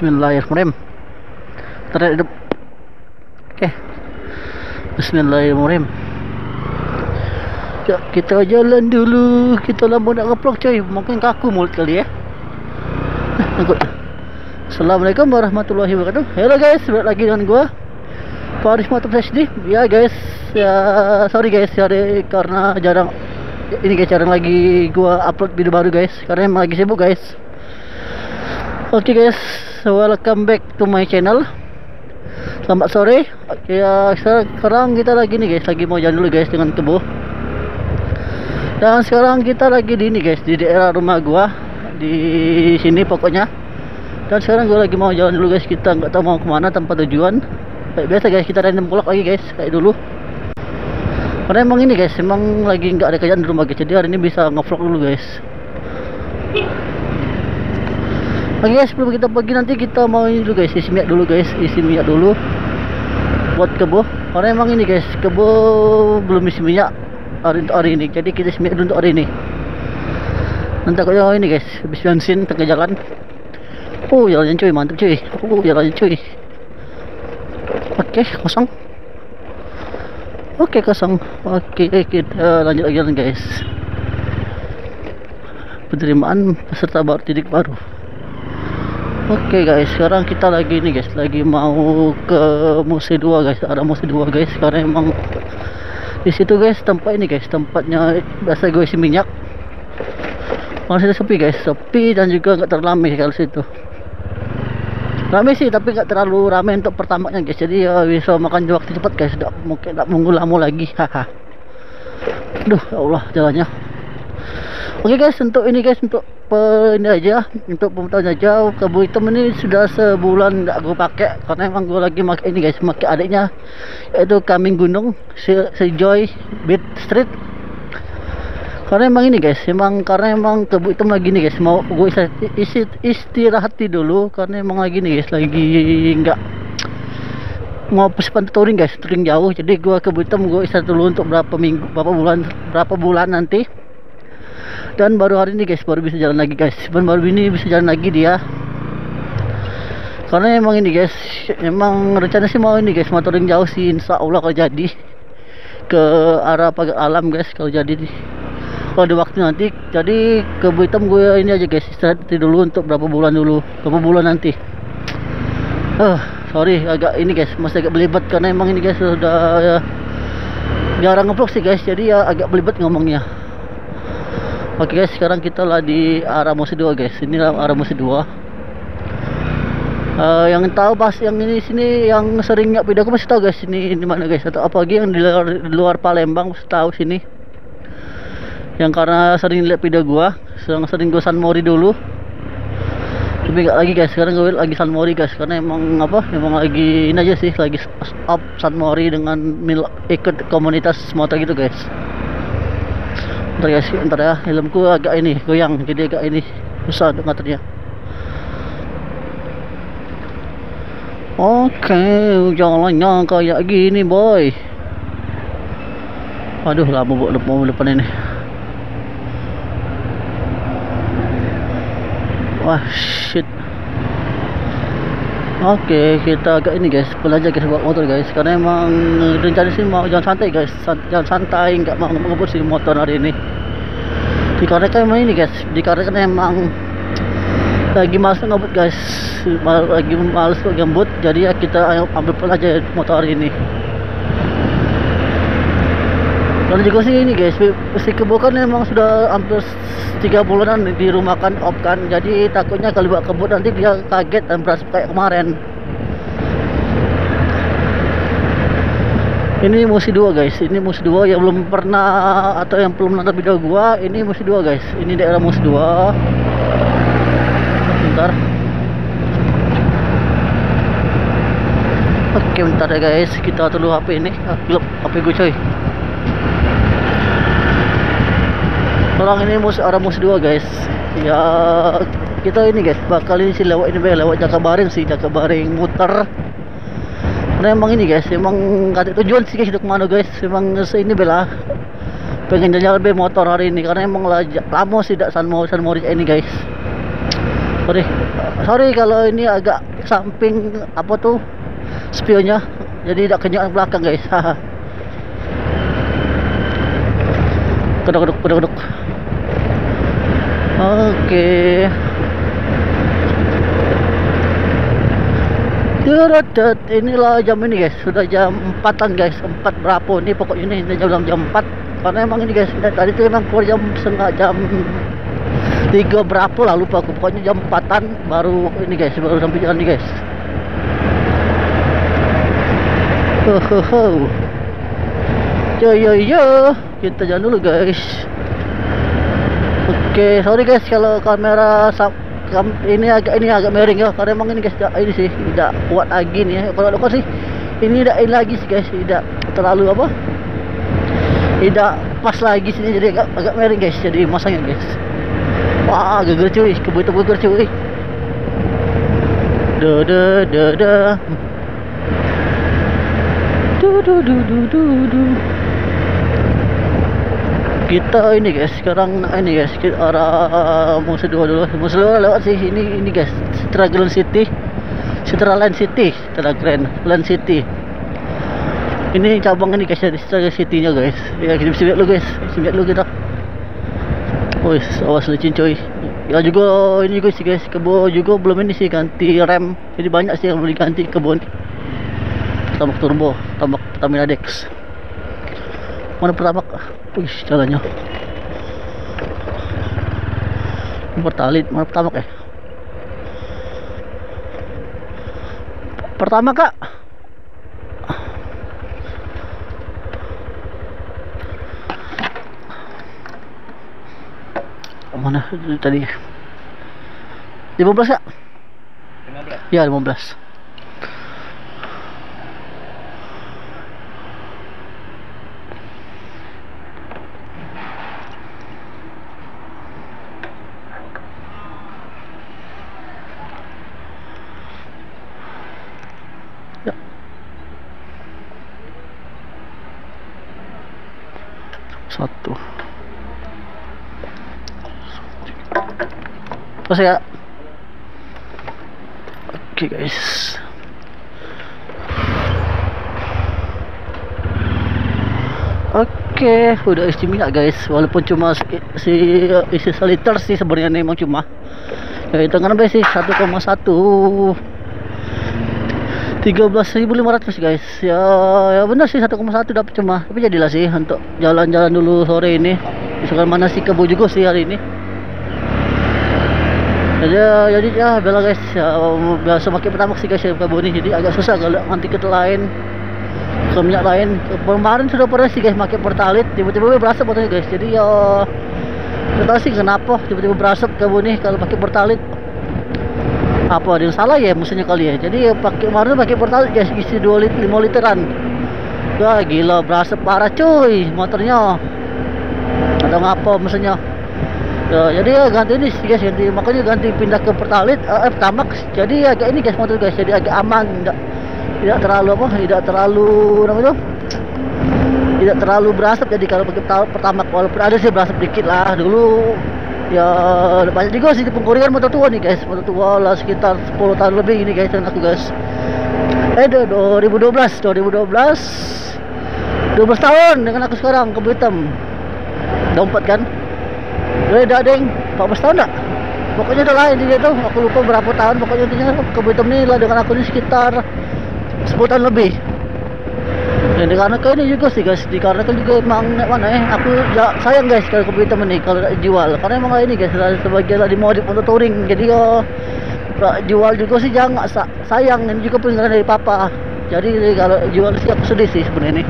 Bismillahirrahmanirrahim. Tarik hidup. Oke. Bismillahirrahmanirrahim. Ya, kita jalan dulu. Kita lama nak ngeplok coy. Mungkin kaku mulut kali ya. Ikut. Assalamualaikum warahmatullahi wabarakatuh. Hello guys, balik lagi dengan gua. Faris Motor HD. Ya guys, ya sorry guys, sorry karena jarang ini guys jarang lagi gua upload video baru guys karena emang lagi sibuk guys. Oke okay guys, welcome back to my channel. Selamat sore. Ya sekarang kita lagi nih guys, lagi mau jalan dulu guys dengan kebo. Dan sekarang kita lagi di ini guys, di daerah rumah gua di sini pokoknya. Dan sekarang gua lagi mau jalan dulu guys, kita nggak tahu mau ke mana tanpa tujuan. Kayak biasa guys, kita random vlog lagi guys, kayak dulu. Karena emang ini guys, emang lagi nggak ada kerjaan di rumah guys, jadi hari ini bisa ngevlog dulu guys. Oke guys, sebelum kita pergi nanti kita mau ini dulu guys, isi minyak dulu guys, isi minyak dulu buat kebo. Karena emang ini guys, kebo belum isi minyak hari untuk hari ini, jadi kita isi minyak dulu untuk hari ini. Nanti takutnya ini guys, habis bensin tengah jalan. Oh jalannya cuy, mantap cuy. Oh jalannya cuy. Oke kosong. Oke kosong. Oke kita lanjut lagi guys. Penerimaan peserta baru tidik baru. Oke okay guys, sekarang kita lagi nih guys, lagi mau ke Musi 2 guys, ada Musi 2 guys, karena emang di situ guys tempat ini guys, tempatnya biasa gue isi minyak. Masih sepi guys, sepi dan juga nggak terlalu ramai kalau situ. Ramai sih tapi nggak terlalu ramai untuk pertamanya guys, jadi ya bisa makan waktu cepat guys, tidak mungkin tidak lama lagi, haha. Duh, ya Allah jalannya. Oke guys, untuk ini guys, untuk ini aja, untuk pemutaran aja, kebu hitam ini sudah sebulan nggak gue pakai karena emang gue lagi pakai ini guys, pakai adiknya yaitu kambing gunung, si, si Joy Beat Street. Karena emang ini guys, emang karena emang kebu hitam lagi nih guys, mau gue isi, istirahat dulu karena emang lagi nih guys, lagi nggak mau persiapan touring guys, touring jauh, jadi gue kebu hitam gue istirahat dulu untuk berapa minggu, berapa bulan, berapa bulan nanti dan baru hari ini guys. Baru bisa jalan lagi guys. Dan baru ini bisa jalan lagi dia. Karena emang ini guys emang rencana sih mau ini guys. Motoring jauh sih. Insya Allah kalau jadi. Ke arah pagar alam guys kalau jadi kalau ada waktu nanti. Jadi ke gue ini aja guys. Istirahat dulu untuk berapa bulan dulu. Berapa bulan nanti. Uh, sorry agak ini guys masih agak belibet karena emang ini guys sudah ya, jarang ngevlog sih guys. Jadi ya agak belibet ngomongnya Oke guys, sekarang kita lah di arah Musi 2 guys. Ini arah Musi 2. Uh, yang tahu pas yang ini sini yang sering nggak video aku masih tahu guys ini di mana guys atau apa lagi yang di luar, di luar Palembang masih tahu sini. Yang karena sering lihat video gua, sering sering gua San Mori dulu. Tapi nggak lagi guys, sekarang gue lagi San Mori guys karena emang apa? Emang lagi ini aja sih, lagi up San Mori dengan ikut komunitas motor gitu guys ntar ya ntar ya. Helmku agak ini goyang. Jadi agak ini. Susah untuk ngaturnya. Oke jalannya kayak gini boy. Aduh lama bu mau depan ini. Wah shit. Oke, kita agak ini guys, belajar guys buat motor guys. Karena emang rencana sih mau jalan santai guys, jalan santai, nggak mau ngebut sih motor hari ini. Dikarenakan emang ini guys, dikarenakan emang lagi males ngebut guys, lagi males ngebut, jadi ya kita ambil aja motor ini. Dan juga sih ini guys, si kebun emang sudah hampir tiga bulanan di kan op kan. Jadi takutnya kalau buat kebut nanti dia kaget dan berasa kayak kemarin ini musi dua guys. Ini musi dua yang belum pernah atau yang belum nonton video gua ini musi dua guys. Ini daerah musi dua. Bentar. Oke bentar ya guys. Kita dulu HP ini. Ah, HP gue coy. Orang ini mus arah mus dua guys. Ya kita ini guys bakal ini sih lewat ini lewat Jakabaring sih. Jakabaring muter karena emang ini guys. Emang ada tujuan sih guys itu ke mana guys. Emang ini bela. Pengen jalan lebih motor hari ini karena emang lama sih tidak san mau san mau ini guys. Sorry. Sorry kalau ini agak samping apa tuh spionnya. Jadi tidak kenyang belakang guys. Kedok kedok kedok kedok oke Yurudet, inilah jam ini guys. Sudah jam 4an guys. 4 berapa ini pokoknya ini, ini jam jam 4 karena emang ini guys tadi itu emang keluar jam setengah jam tiga berapa lah lupa aku. Pokoknya jam 4an baru ini guys baru sampai jalan ini guys. Hohoho. Yo yo yo, kita jalan dulu guys. Oke, sorry guys kalau kamera ini agak ini agak miring ya karena emang ini guys tidak ini sih tidak kuat lagi nih ya. Kalau aku sih ini tidak ini lagi sih guys, tidak terlalu apa? Tidak pas lagi sini jadi agak agak miring guys. Jadi masangnya guys. Wah, geger cuy, kebetul geger cuy. Da da da da. Du du du du du du. Kita ini guys, sekarang ini guys, kita arah Musa dua dulu. Musa dua lewat sih ini ini guys, Citra Grand City. Citra Land City, Citra Grand Land City. Ini cabang ini guys, di Citra City-nya guys. Ya, kita bisa lihat dulu guys. Bisa lihat dulu kita. Wih, awas licin coy. Ya juga ini juga sih guys, kebo juga belum ini sih ganti rem. Jadi banyak sih yang belum diganti kebun. Pertamax turbo, Pertamax Pertamina Dex. Mana Pertamax? Wih, jalannya. Pertalit, mana Pertamax ya? Pertama kak. Mana tadi? 15 kak? 15. Ya 15 Satu. Terus ya. Oke guys. Oke, udah isi guys. Walaupun cuma si, si isi seliter sih sebenarnya memang cuma. Ya itu kan sih? 1,1 13.500 guys. Ya ya benar sih 1,1 dapat cuma. Tapi jadilah sih untuk jalan-jalan dulu sore ini. Misalkan mana sih kebo juga sih hari ini. Jadi ya, jadi ya bela guys ya, biasa pakai pertama sih guys ya kebo ini jadi agak susah kalau nanti ke lain ke minyak lain kemarin sudah pernah sih guys pakai pertalit tiba-tiba berasap motornya guys jadi ya tahu sih kenapa tiba-tiba berasap kebo nih kalau pakai pertalit apa ada yang salah ya mesinnya kali ya? Jadi ya pakai kemarin pakai pertalit guys isi 2 lit 5 literan. Wah gila berasap parah cuy motornya. Atau ngapa mesinnya? Ya, jadi ya ganti ini guys ganti. Makanya ganti pindah ke pertalit eh, eh pertamax. Jadi agak ini guys motor guys jadi agak aman. Tidak tidak terlalu apa tidak terlalu namanya tidak terlalu berasap. Jadi kalau pakai perta- pertamax walaupun ada sih berasap dikit lah. Dulu ya banyak juga sih penggorengan motor tua nih guys. Motor tua lah sekitar 10 tahun lebih ini guys dengan aku guys. Eh do- 2012 2012 12 tahun dengan aku sekarang ke udah empat kan? Udah ada deng. 14 tahun tak? Pokoknya udah lah intinya tuh. Aku lupa berapa tahun Pokoknya intinya ke hitam ni lah dengan aku ni sekitar 10 tahun lebih dan dikarenakan ini juga sih guys dikarenakan juga emang mana eh aku ya, sayang guys kalau hitam ini kalau jual karena emang ini guys sebagai tadi modif untuk touring jadi ya nak jual juga sih jangan sa sayang ini juga peninggalan dari papa jadi kalau jual sih aku sedih sih sebenarnya ini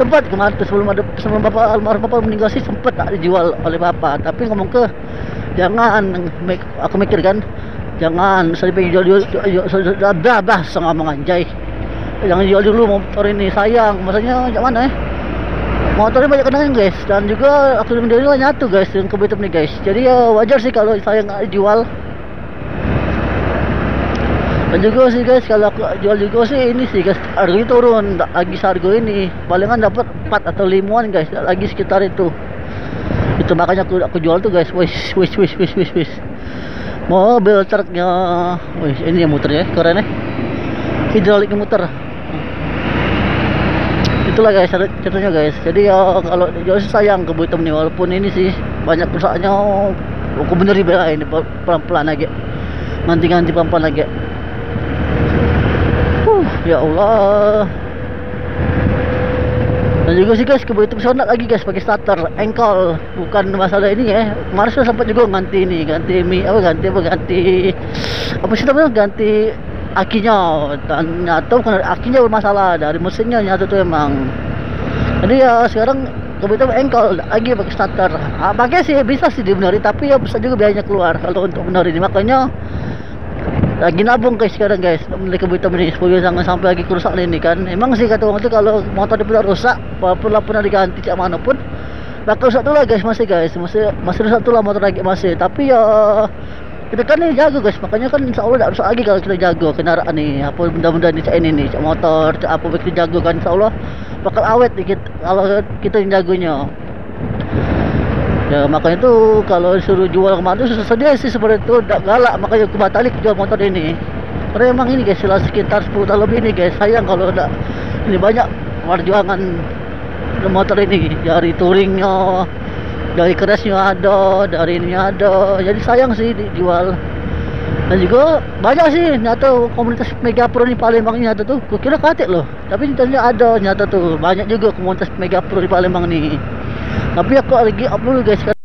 sempat kemarin sebelum ada sebelum bapak almarhum bapak meninggal sih sempat tak dijual oleh bapak tapi ngomong ke jangan aku mikir kan jangan saya pengen jual jual jual- dah dah setengah menganjai jangan jual dulu motor ini sayang. Maksudnya macam mana eh? Motornya banyak kenangan guys. Dan juga aku sendiri lah nyatu guys yang kebetulan nih guys. Jadi ya wajar sih kalau saya nggak jual dan juga sih guys kalau aku jual juga sih ini sih guys harganya turun. Lagi harga ini. Palingan dapat 4 atau 5an guys. Lagi sekitar itu. Itu makanya aku aku jual tuh guys. Wis wis wis wis wis wis mobil truknya. Wih ini yang muternya keren ya hidroliknya muter itulah guys cer- ceritanya guys. Jadi ya kalau jauh sayang ke Buitem nih walaupun ini sih banyak perusahaannya aku bener dibelain pelan-pelan aja ganti-ganti pelan-pelan aja uh, ya Allah. Dan juga sih guys kebetulan pesona lagi guys pakai starter engkol. Bukan masalah ini ya. Kemarin sudah sempat juga ganti ini ganti mi apa ganti apa ganti apa sih namanya ganti akinya nyata bukan akinya bermasalah dari mesinnya nyata tuh emang. Jadi ya sekarang kebetulan engkol lagi pakai starter. Ah, pakai sih bisa sih dibenerin tapi ya bisa juga biayanya keluar kalau untuk benerin. Makanya lagi nabung guys sekarang guys. Beli kebutuhan ini supaya jangan sampai lagi kerusakan ini kan. Emang sih kata orang kalau motor pernah rusak walaupun lah pernah diganti cak mana pun bakal rusak tuh lah guys masih guys. Masih masih rusak tuh lah motor lagi masih. Tapi ya kita kan ini jago guys. Makanya kan insya Allah tidak lagi kalau kita jago. Kendaraan nih apa benda-benda ini cak ini nih cak motor cak apa kita jago kan insya Allah bakal awet dikit kalau kita yang jagonya. Ya makanya tuh kalau disuruh jual kemarin tuh susah sedia sih seperti itu tak galak. Makanya aku batalik jual motor ini. Karena emang ini guys setelah sekitar 10 tahun lebih ini guys. Sayang kalau ada ini banyak perjuangan motor ini. Dari touringnya dari kerasnya ada dari ini ada. Jadi sayang sih dijual. Dan juga banyak sih nyata komunitas Mega Pro di Palembang ini nyata tuh. Gue kira katik loh. Tapi ternyata ada nyata tuh. Banyak juga komunitas Mega Pro di Palembang nih. Tapi aku lagi upload guys